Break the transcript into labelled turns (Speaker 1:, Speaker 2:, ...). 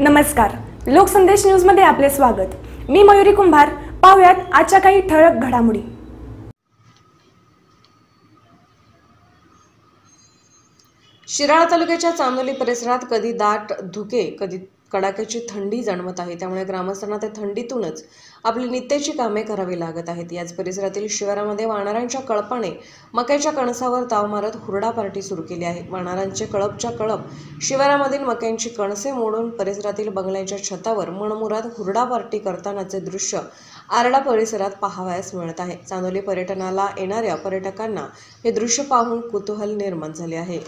Speaker 1: नमस्कार. लोकसंदेश न्यूजमध्ये आपले स्वागत. मी मयुरी कुंभार. पाहुयात आजच्या काही ठळक घडामोडी.
Speaker 2: शिराळा तालुक्याच्या चांदोली परिसरात कधी दाट धुके कधी कडाक्याची थंडी जाणवत आहे. त्यामुळे ग्रामस्थांना त्या थंडीतूनच आपली नित्याची कामे करावी लागत आहेत. याच परिसरातील शिवारामध्ये वानरांच्या कळपाने मक्याच्या कणसावर ताव मारत हुरडा पार्टी सुरू केली आहे. वानरांचे कळपच्या कळप शिवारामधील मक्यांची कणसे मोडून परिसरातील बंगल्यांच्या छतावर मणमुरात हुरडा पार्टी करतानाचे दृश्य आरडा परिसरात पाहावयास मिळत आहे. चांदोली पर्यटनाला येणाऱ्या पर्यटकांना हे दृश्य पाहून कुतूहल निर्माण झाले आहे.